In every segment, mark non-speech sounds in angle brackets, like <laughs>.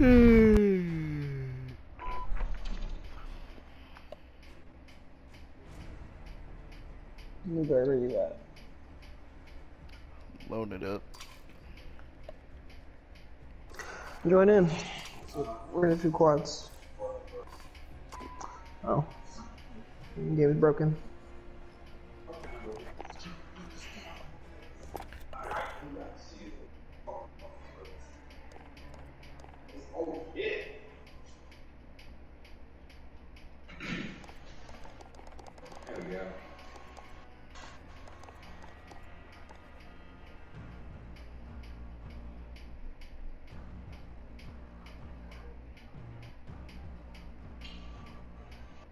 Hmm. Newberry, where you at? Load it up. Join in. We're gonna do quads. Oh. Game is broken.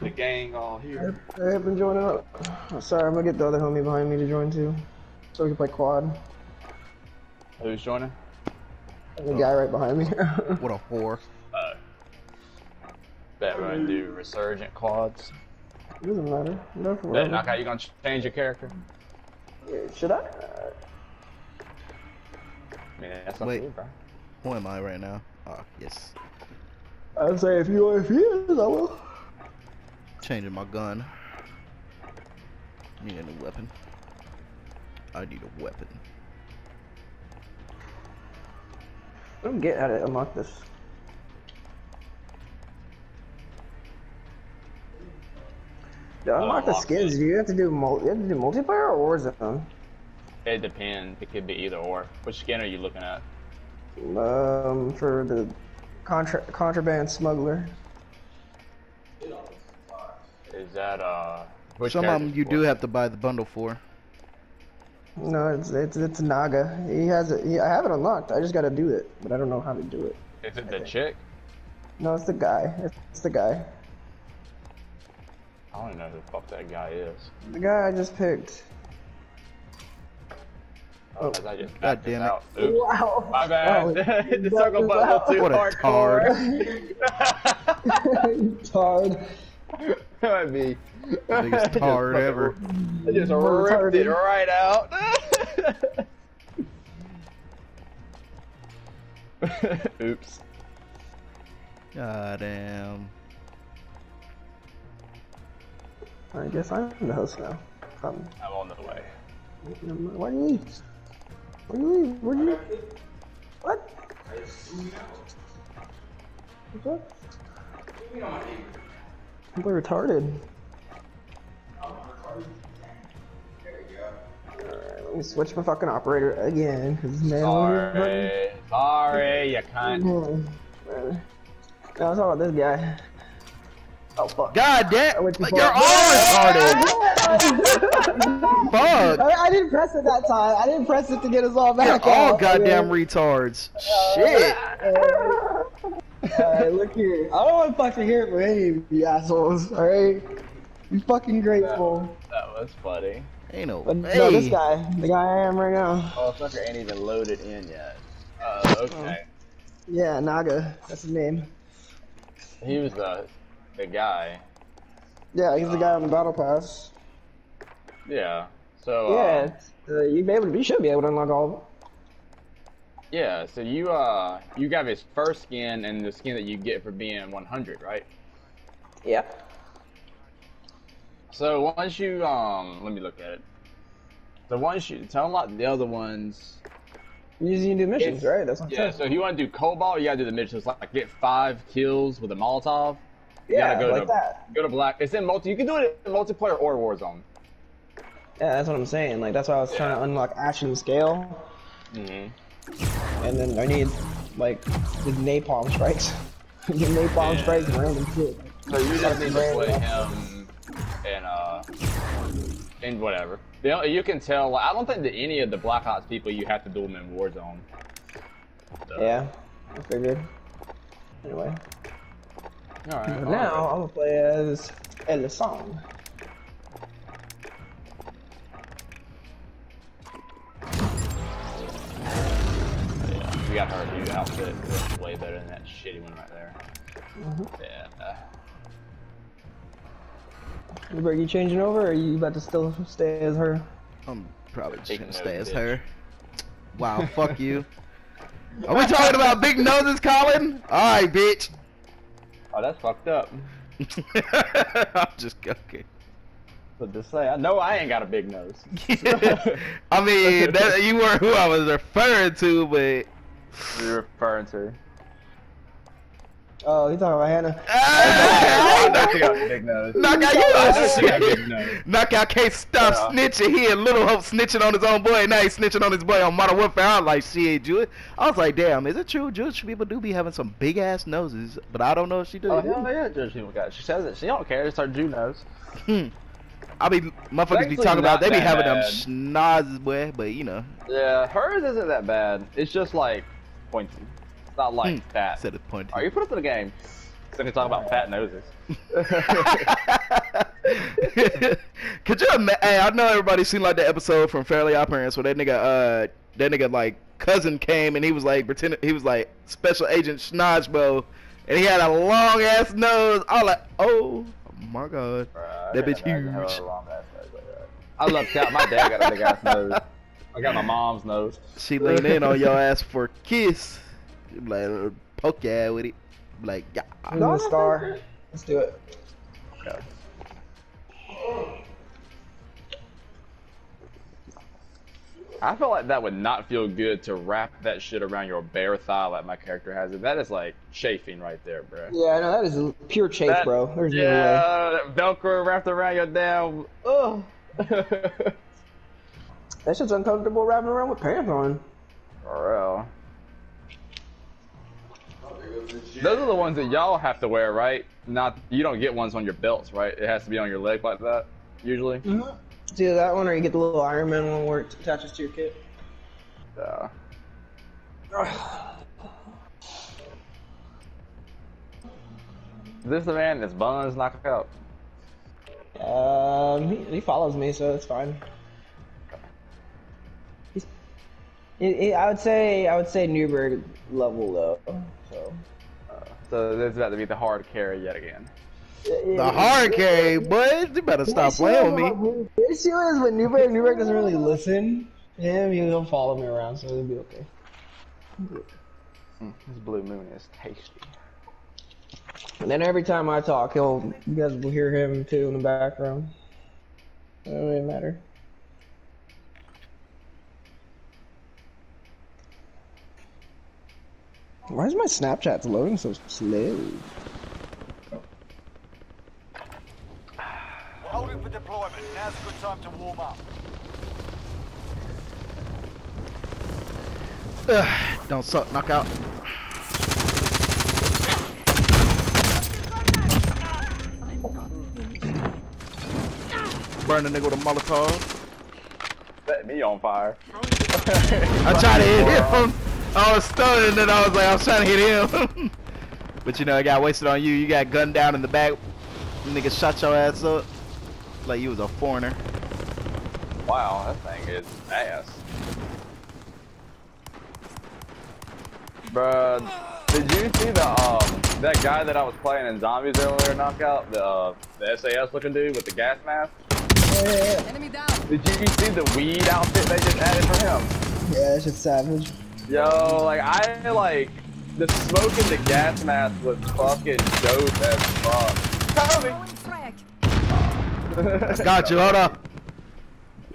Is the gang all here? I have been joining up. Oh, sorry, I'm gonna get the other homie behind me to join too. So we can play quad. Who's joining? The guy right behind me. <laughs> What a whore. Uh, bet we're gonna do resurgent quads. Doesn't matter. No, for Bet, whatever. okay, you gonna change your character? Yeah, Should I? Uh, I mean, that's up Wait. to you, bro. Who am I right now? Ah, yes. I'd say if you if he is, I will. Changing my gun. Need a new weapon. I need a weapon. I don't get how to unlock this. To unlock the skins, it. do you have to do mul you have to do multiplayer or Warzone? It depends. It could be either or. Which skin are you looking at? Um, for the contra contraband smuggler. Is that uh? Which Some of them you for? do have to buy the bundle for. No, it's it's it's Naga. He has it. He, I have it unlocked. I just got to do it, but I don't know how to do it. Is it the chick? No, it's the guy. It's the guy. I don't know who the fuck that guy is. The guy I just picked. Oh, I just God backed damn this it. out. Oops. Wow. My bad. Wow. the circle button too What a hardcore. Tard. <laughs> <laughs> <laughs> that might be. Biggest <laughs> tard ever. I just More ripped it right out. <laughs> Oops. God damn. I guess I'm the host now. Um, I'm on the way. why do you leave? Why do you leave? Where do you? What? What's up? I'm retarded. Alright, let me switch my fucking operator again, cause man, Sorry. Sorry, you cunt. No, I was talking about this guy. Oh fuck. God damn! I went too You're all retarded! <laughs> Fuck! I, I didn't press it that time. I didn't press it to get us all back. You're all out. goddamn retards. Shit! Alright, look here. I don't want to fucking hear it from any of you assholes. Alright, be fucking grateful. That was funny. Ain't no But way. no, this guy, the guy I am right now. Oh, fucker ain't even loaded in yet. Uh, okay. Yeah, Naga. That's his name. He was the the guy. Yeah, he's the guy on the battle pass. Yeah. So Yeah, uh, uh, you be able to, you should be able to unlock all of them. Yeah. So you uh you got his first skin and the skin that you get for being 100, right? Yeah. So once you um let me look at it. So once you to unlock the other ones, You just need to do missions, right? That's what I'm yeah. saying. So if you want to do Cobalt, you gotta do the missions like get five kills with a Molotov. You Yeah, gotta go like to that. go to Black. It's in multi. You can do it in multiplayer or Warzone. Yeah, that's what I'm saying. Like that's why I was trying to unlock action scale, Mm-hmm. And then I need like the napalm strikes. the <laughs> napalm Yeah. strikes and random shit. So you just need to Random. play him and uh and whatever. You, know, you can tell. Like, I don't think that any of the Black Ops people you have to do them in Warzone. So, Yeah, I figured. Anyway, Alright. Now I'm gonna play as Ellison. We got her new outfit. It's way better than that shitty one right there. Mm-hmm. Yeah. uh, Are you changing over, or are you about to still stay as her? I'm probably just Big gonna stay as bitch. her. <laughs> Wow, fuck you. Are we talking about big noses, Colin? Alright, bitch. Oh, that's fucked up. <laughs> I'm just joking. But to say, I know I ain't got a big nose. <laughs> I mean, that, you weren't who I was referring to, but. You're referring to. Oh, you talking about Hannah? I know she got a big nose. Knockout, you I know know she got a big shit. nose. Knockout can't stop Yeah. snitching. He and Little Hope snitching on his own boy. Now he's snitching on his boy on Modern Warfare. I'm like, shit, Jewish. I was like, damn, is it true? Jewish people do be having some big ass noses, but I don't know if she does. Oh hell yeah, Judge people got. it. She says it. She don't care. It's her Jew nose. Hmm. I be motherfuckers be talking about they be that having them bad. schnozzes, boy, but you know, Yeah, hers isn't that bad. It's just like pointy. It's not like Hmm. fat. said it pointy. Are you put up to the game? So we can talk about fat noses. <laughs> Could you imagine? Hey, I know everybody seen like the episode from Fairly Odd Parents where that nigga, uh, that nigga like cousin came and he was like pretending he was like Special Agent Schnozbo, and he had a long ass nose. I was like, oh my god, Bruh, that bitch huge. long ass nose like that. I love cat. My dad got a big ass nose. I got my mom's nose. She leaned in on your ass for a kiss, like poke your ass with it, like yeah. I'm the star. Let's do it. Okay. I feel like that would not feel good to wrap that shit around your bare thigh like my character has it. That is like chafing right there, bro. Yeah, no, that is pure chafe, That- bro. There's no way. yeah, Velcro wrapped around your damn. Ugh. <laughs> That shit's uncomfortable wrapping around with pants on. For real. Those are the ones that y'all have to wear, right? Not you don't get ones on your belts, right? It has to be on your leg like that, usually. It's either that one or you get the little Iron Man one where it attaches to your kit. Yeah. <sighs> This the man that's buns knocked out. Um, he, he follows me, so it's fine. He's, he, he- I would say, I would say Newburg level though. So. So this is about to be the hard carry yet again. The hard carry, but You better stop playing with me. The issue is with Newburg, Newburg doesn't really listen. Him, he'll follow me around, so it'll be okay. Mm, this blue moon is tasty. And then every time I talk, he'll, you guys will hear him too in the background. It doesn't really matter. Why is my Snapchat loading so slow? We're holding for deployment. Now's a good time to warm up. Ugh, don't suck, knockout. Burn the nigga with a Molotov. Set me on fire. I tried to hit him. I was stunned and then I was like, I was trying to hit him. <laughs> but you know, I got wasted on you. You got gunned down in the back. Nigga shot your ass up. Like you was a foreigner. Wow, that thing is ass. Bruh, did you see the um that guy that I was playing in zombies earlier knockout? The uh, the SAS looking dude with the gas mask? Enemy down. Did you see the weed outfit they just added for him? Yeah, that shit's savage. Yo, like I like the smoke in the gas mask was fucking dope as fuck. Kobe! <laughs> Got you, hold up.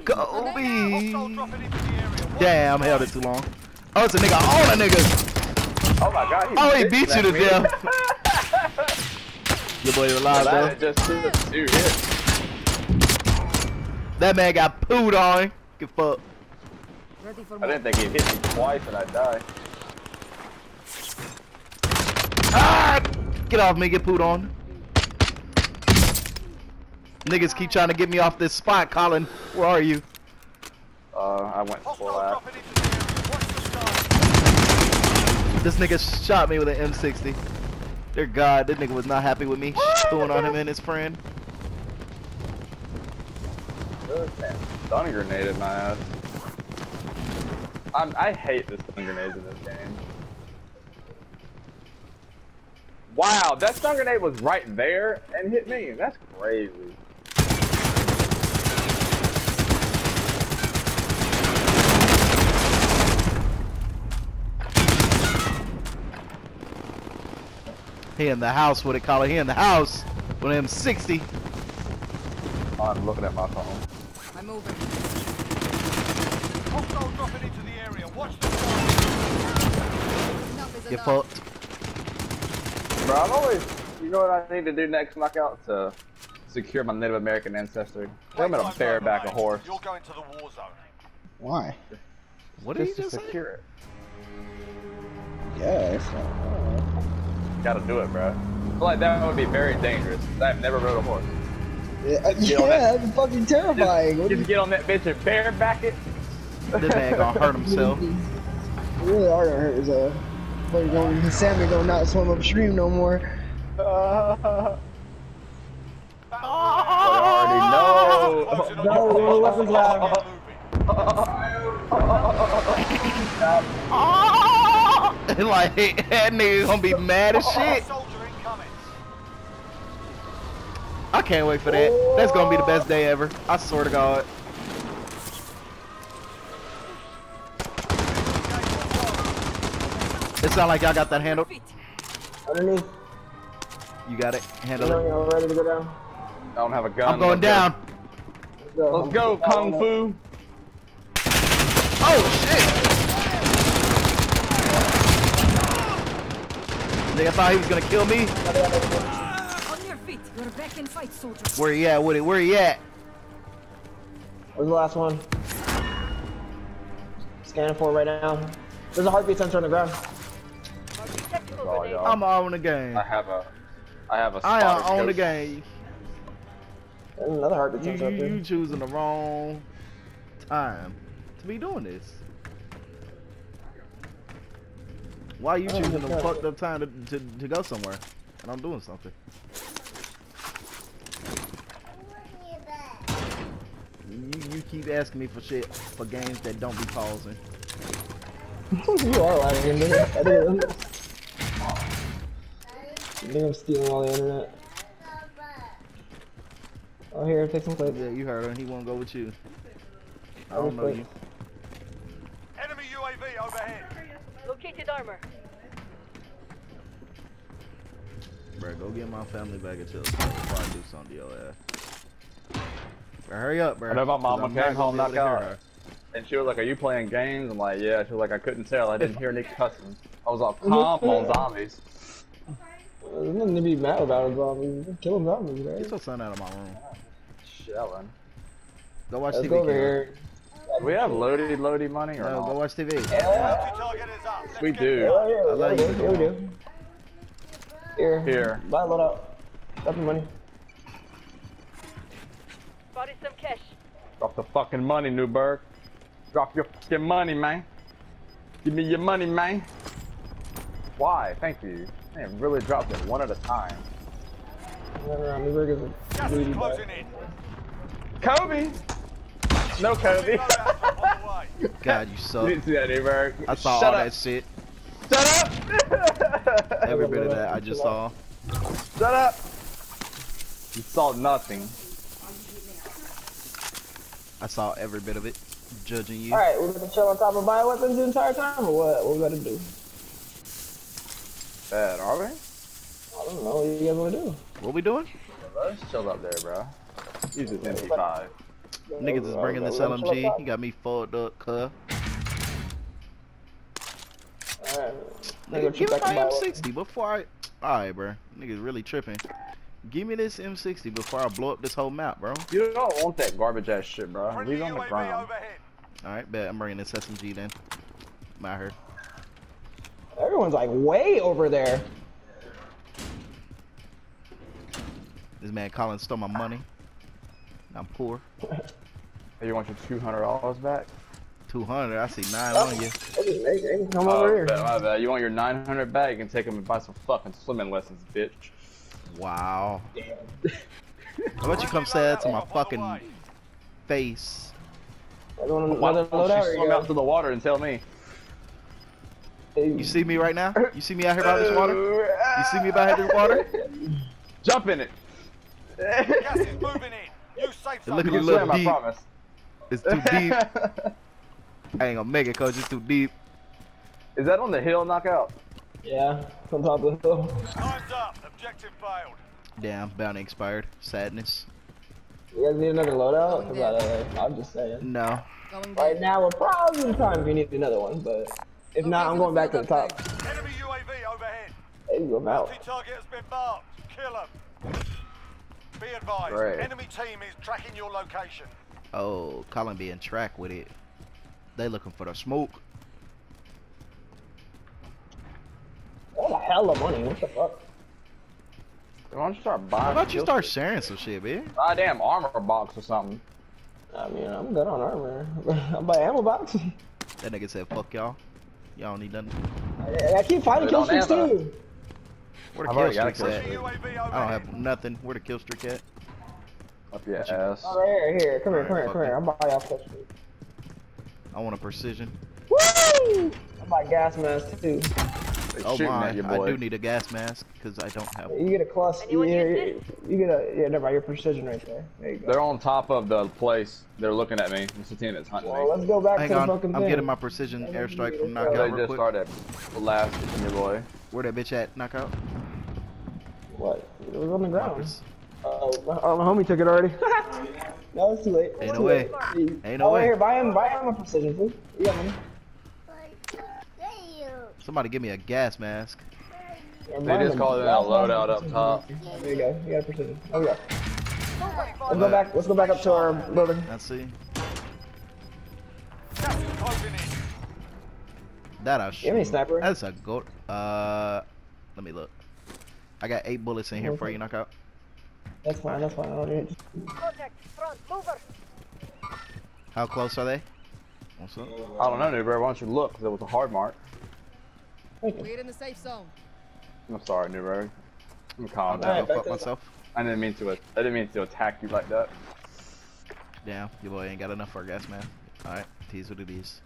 Kobe. dropping into the area. Watch Damn, held it too long. Oh, it's a nigga on a nigga. Oh my god, he Oh, he beat you to me. death. <laughs> Your boy alive, That though. just took two. That man got pooed on. Get fucked. Ready for I didn't think he'd hit me twice and I'd die. Ah! Get off me, get pooed on. Niggas keep trying to get me off this spot, Colin. Where are you? Uh, I went full Hostile out. dropping into the area. Watch the sky. This nigga shot me with an M60. Dear God, this nigga was not happy with me chewing on him and his friend. Stun grenaded my ass. I'm, I hate the stun grenades in this game. Wow, that stun grenade was right there and hit me. That's crazy. He in the house, what they call it. He in the house with him 60. I'm looking at my phone. I'm moving. Oh, Hostile dropping into the area. Watch the fire. Enough is Get enough. fucked. Bro, I'm always. You know what I need to do next knockout to secure my Native American ancestry? I'm gonna Playtime bareback a horse. You're going to the war zone. Why? What did he Just to just say? secure it. Yes. Gotta do it, bro. I feel like that would be very dangerous. I've never rode a horse. Yeah, get on that- that's fucking terrifying. What do Just get on that bitch and bareback it. This man gonna hurt <laughs> himself. Really are gonna hurt yourself. But you're going, his salmon gonna not swim upstream no more. I already know. No, no, weapons. Like, that nigga gonna be mad as shit. I can't wait for that. That's gonna be the best day ever. I swear to God. It sound like y'all got that handled. Feet. Underneath. You got it. You Handle know, it. ready to go down? I don't have a gun. I'm going Let's go. down. Let's go. Let's go, Kung Fu. Oh shit! Nigga thought he was gonna kill me. On your feet. You're back in fight, soldier. Where he at with it? Where he at? Where's the last one? Scanning for it right now. There's a heartbeat sensor on the ground. Oh, y'all. I'm on the game. I have a. I have a. I am spotter on the game. There's another heartbeat You, sensor you, up there. you choosing the wrong time to be doing this. Why are you choosing the understand. fucked up time to, to, to go somewhere? And I'm doing something. You, you keep asking me for shit for games that don't be pausing. <laughs> you are lying, nigga. I think I'm- I think I'm stealing all the internet. Oh, here, take some clips. Yeah, you heard him. He won't go with you. I don't know you. Enemy UAV overhead. Located armor. Bro, go get my family back at Chelsea before I do something to your ass. Bro, hurry up, bro. I know my 'cause mama came home be able to knockout. hear her. And she was like, "Are you playing games?" I'm like, "Yeah." She was like, "I couldn't tell. I didn't hear any cussing. I was all <laughs> calm on zombies." There's nothing to be mad about with zombies. Just Killing zombies, Get right? your son out of my room. Chilling. Go watch Let's TV. go over here. Do we have loaded, loaded money or No, not? go watch TV. Bounty target is up. Let's We do. it. Oh, yeah, I love yeah, you. Here we do. Here. Here. Buy a load out. Drop your money. Spotted some cash. Drop the fucking money, Newburg. Drop your fucking money, man. Give me your money, man. Why? Thank you. Man, really dropped it one at a time. Run around. Newburg is a Gas greedy is bastard. closing in. Kobe! No Kobe. Loadout on the way. <laughs> God, you you suck. didn't see that, Newburg. I saw Shut all up. that shit. Shut up! <laughs> Every bit of that I just saw. Shut up! You saw nothing. I saw every bit of it. Judging you. Alright, we're gonna chill on top of bioweapons the entire time, or what? What we gotta do? Bad, are we? I don't know. What you guys wanna do? What we doing? Let's chill up there, bro. Use this MP5. Niggas is bringing this LMG. You got me fucked up, cuh. Alright. Nigga, give me my M60 before I. Alright, bro. Niggas really tripping. Give me this M60 before I blow up this whole map, bro. You don't want that garbage ass shit, bro. Leave it on the ground. Alright, bet I'm bringing this SMG then. I'm out here. Everyone's like way over there. This man Colin stole my money. I'm poor. <laughs> Hey, you want your two hundred dollars back? 200. I see nine oh. on you. Hey, hey, hey, come Oh, over here. bet, my bad. You want your 900 back? You can take them and buy some fucking swimming lessons, bitch. Wow. Damn. How about you come say that to my fucking face? I want Why another don't loadout. you or swim you out to the water and tell me? You see me right now? You see me out here by this water? You see me by here this water? <laughs> Jump in it. Gas is moving in. New safe zone. Look at little swim, I promise. It's too deep. <laughs> I ain't gonna make it, coach. It's too deep. Is that on the hill knockout? Yeah, it's on top of the hill. Time's up. Objective failed. Damn, bounty expired. Sadness. You guys need another loadout? 'Cause I, I'm just saying. No. Right now, we're probably in time if you need another one, but if not, I'm going back to the top. Enemy UAV overhead. Hey, I'm out. Multi-target has been marked. Kill them. Be advised. Great. Enemy team is tracking your location. Oh, Colin being track with it. They looking for the smoke. What a hell of money. What the fuck? Why don't you start buying? How about you start sharing some shit, man? Goddamn armor box or something. I mean, I'm good on armor. <laughs> I'll buy ammo box. That nigga said, fuck y'all. Y'all don't need nothing. I, I keep fighting They kill don't streaks have a- too. Where the I've kill already got streaks at? streak. I don't have nothing. Where the kill streak at? Up your ass. Oh, right here, here. Come here, Alright, come here, come here. I'll buy y'all kill streak. I want a precision. Woo! I'll buy gas mask too. They Oh my, at you, I do need a gas mask because I don't have. You get a cluster. You, you, you get a yeah. Never mind. Your precision right there. There you go. They're on top of the place. They're looking at me. It's the team that's hunting Well, me. let's go back Hang to the on, fucking I'm thing. getting my precision airstrike from Oh, They just quick. started blasting you, boy. Where that bitch at? Knockout. What? It was on the ground. pres- Oh, my, oh, my homie took it already. <laughs> no, it's too late. Ain't no way. Ain't no oh, way. here, buy him, buy him a precision, please. You got money. Somebody give me a gas mask. Yeah, They just called it a gas mask loadout up top. There you go. You got a precision. Oh yeah. Let's go back. Let's go back up to our building. Let's see. Gas is closing in. That I You have any shoot. sniper? That's a goat. Uh, let me look. I got eight bullets in here for you, knockout. That's fine. That's fine. I don't need it. Contact. Front. Mover. How close are they? What's up? I don't know, Newberry. Why don't you look? 'Cause it was a hard mark. Thank you. We're in the safe zone. I'm sorry, Newberry. I'm calm I'll down. go back fuck myself. I didn't mean to. Uh, I didn't mean to attack you like that. Damn, your boy ain't got enough for gas man. Alright, tease what it is.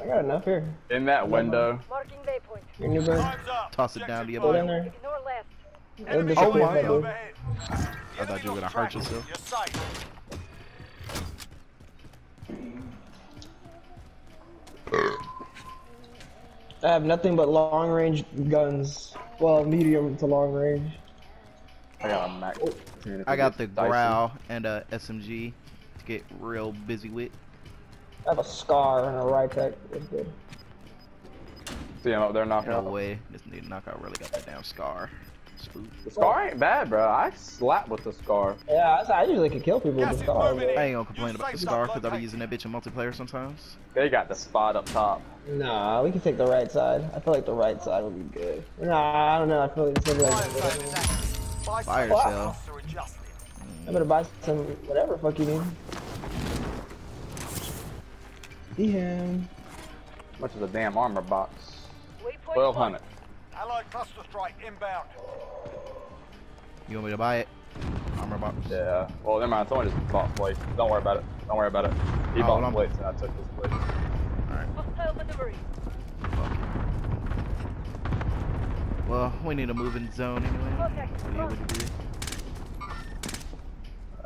I got enough here. In that window. Marking waypoint. Your new bird. Toss it down to your boy. in there. Ignore left. Enemy Oh my. UAV God. overhead. I thought you were gonna hurt yourself. I have nothing but long range guns. Well, medium to long range. I got a Mac. Oh. I got the Bizon. Grau and a SMG to get real busy with. I have a scar and a Rytec. That's good. See him up there knocking No out. way. This nigga knockout really got that damn scar. Spook. The scar ain't bad, bro. I slap with the scar. Yeah, I, I usually can kill people with the scar. moving but- in. I ain't gonna complain about the scar because I be using that bitch in multiplayer sometimes. They got the spot up top. Nah, we can take the right side. I feel like the right side would be good. Nah, I don't know. I feel like it's gonna be Fire sale is like. active. Buy Fire some sale. costs are adjusted. I better buy some whatever fuck you need. See him. Much of a damn armor box? Waypoint. Twelve marked. hundred. Allied cluster strike inbound. You want me to buy it? Armor box. Yeah. Well, never mind. Someone just bought plates. Don't worry about it. Don't worry about it. He Oh, bought well, I'm- plates and I took his plate. Hostile maneuvering. Well, we need a moving zone anyway. Contact. What do you- what Front. do you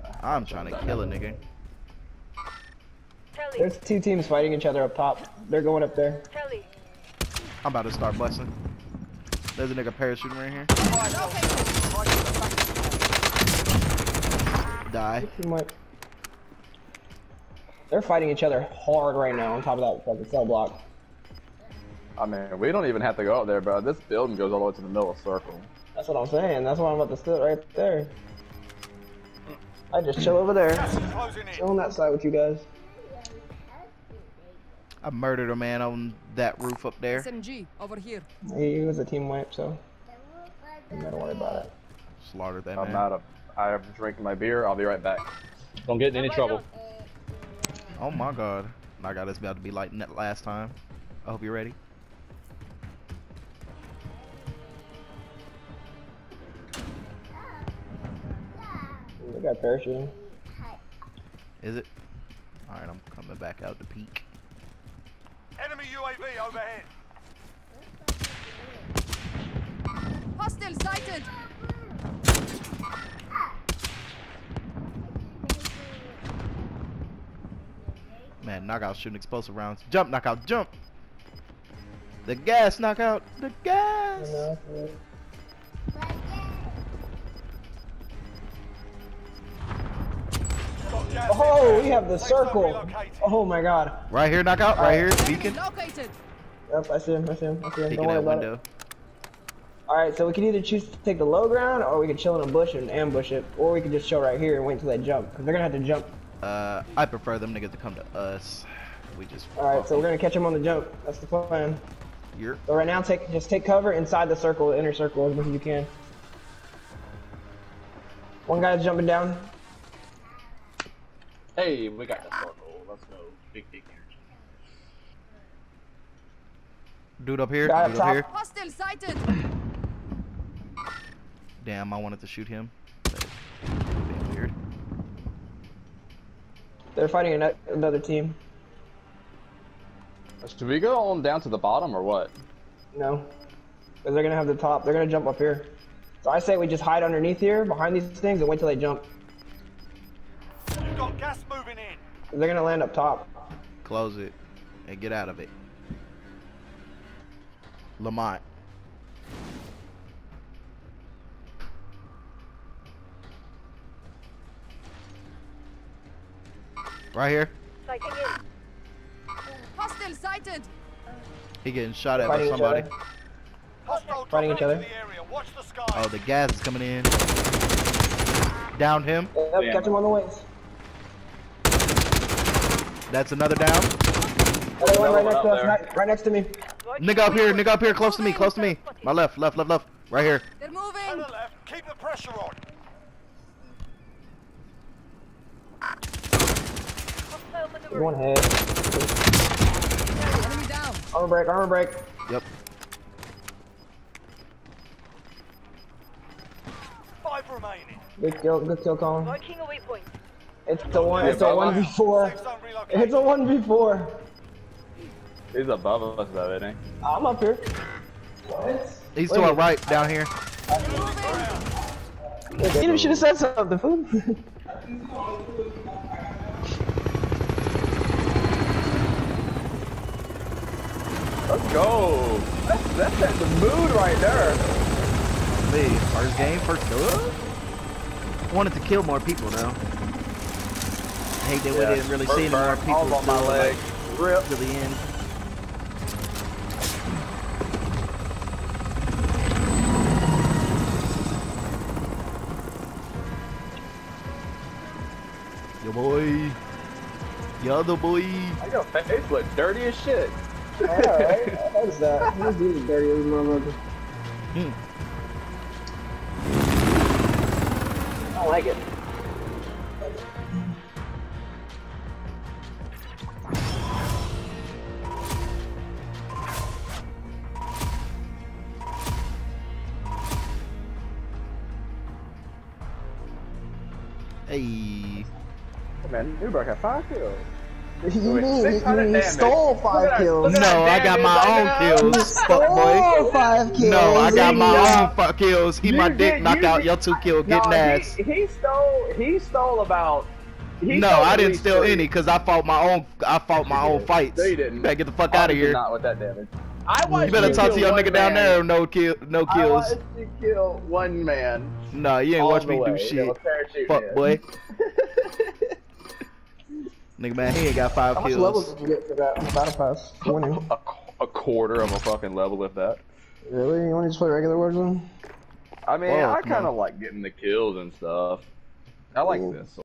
do? I'm trying to kill a nigga. There's two teams fighting each other up top. They're going up there. I'm about to start busting. There's a nigga parachuting right here. Die. They're fighting each other hard right now on top of that fucking cell block. I mean, we don't even have to go up there, bro. This building goes all the way to the middle of the circle. That's what I'm saying. That's why I'm about to sit right there. I just chill over there. Gas is closing Chill on that side with you guys. I murdered a man on that roof up there. SMG over here. He, he was a team wipe, so you don't worry about it. Slaughtered that I'm man. out of. I'm drinking my beer. I'll be right back. Don't get in any trouble. Oh my god. My god, it's about to be like that last time. I hope you're ready. They got parachuting. Is it? Alright, I'm coming back out to peek. Enemy UAV overhead. Hostile sighted! Man, knockout shooting explosive rounds. Jump, knockout, jump! The gas, knockout, the gas! Oh, we have the circle. Oh my god. Right here, knockout, right here, Enemy beacon. Located! Yep, I see him, I see him, I see him. Don't worry that about window. it. Alright, so we can either choose to take the low ground, or we can chill in a bush and ambush it, or we can just chill right here and wait until they jump, because they're gonna have to jump. Uh, I prefer them to get to come to us. We just. Alright, so we're gonna catch them on the jump. That's the plan. You're. So right now, take just take cover inside the circle, the inner circle, as much as you can. One guy's jumping down. Hey, we got the circle. Let's go. Big, big Dude up here, Guy up dude up top. here. Hostile sighted! Damn, I wanted to shoot him. But being weird. They're fighting ano- another team. Should we go on down to the bottom or what? No, because they're gonna have the top. They're gonna jump up here. So I say we just hide underneath here, behind these things, and wait till they jump. You've got gas moving in. They're gonna land up top. Close it and get out of it. Lamont. Right here. Hostile sighted! He getting shot at by Fighting each somebody. Fighting each other. the area. Watch the sky. Oh, the gas is coming in. Downed him. Yep, Yeah. catch them on the wings. That's another down. Another one right next to us, right, right next to me. Nigga up here, nigga up here, close to me, close to me. My left, left, left, left. Right here. They're To moving! the left. Keep the pressure on. One head. Enemy down! Armor break, armor break. Yep. Five remaining. Good kill, good kill, Colin. Marking a waypoint. It's the one, it's a one bye-bye. v four. Safe zone relocated. It's a one v four. He's above us though, isn't he? I'm up here. What? He's Wait to our right, down here. You should have said something, fool. Let's go. That's, that's, that's the mood right there. Me, first game, first dub. Wanted to kill more people though. Hate that we didn't really see any more people balls on my still, leg. like, Rip. to the end. Boy. Yo the boy. Your face look dirty as shit. Alright, what is that? Who's these dirty little motherfuckers? Hmm. I like it. Hey. Man, Newburg had five kills. You mean you, 600 you damage. stole five kills? No, I got my own kills, fuck boy. Stole five kills. No, I got my own fuck kills. He my dick, you knock out did- your two kill, getting No, ass. He, he stole. He stole about. He No, stole I didn't steal three. any because I fought my own. I fought my own fights. No, you didn't. better get the fuck out of here. Not with that damage. I watched You better talk to your one nigga down there. No kill, no I kills. watched you kill one man. No, you ain't watch me do shit. Fuck boy. <laughs> Nigga man, he ain't got five How much levels did you get for that battle pass? Winning. a, a quarter of a fucking level, if that. Really? You want to just play regular Warzone? I mean, Whoa, I kind of like getting the kills and stuff. I like Cool. this.